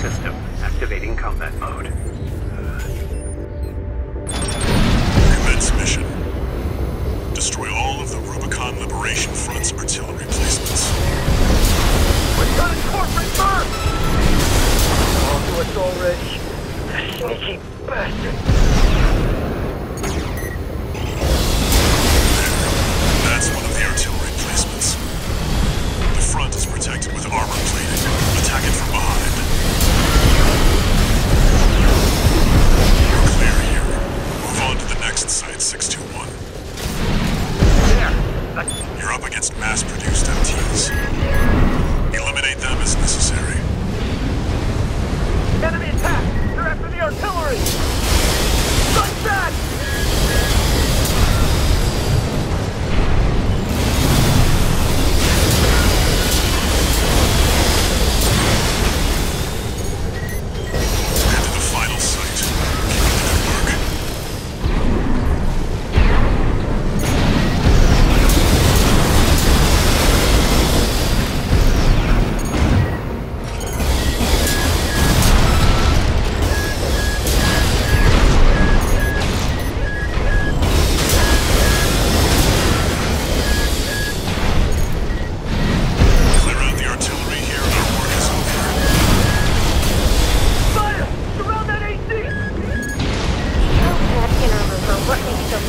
system. Activating combat mode. Commence mission. Destroy all of the Rubicon Liberation Front's artillery placements. We got a corporate burn! On to us already. Sneaky bastard. West Side 621. You're up against mass-produced MTs. Eliminate them as necessary.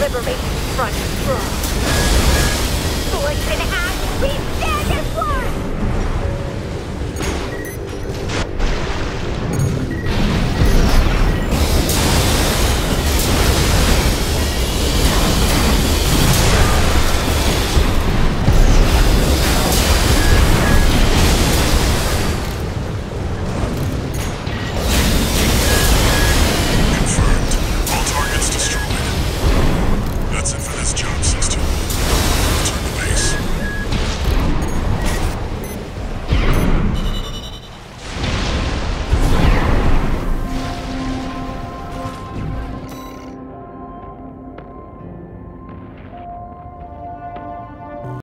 Liberation Front strong.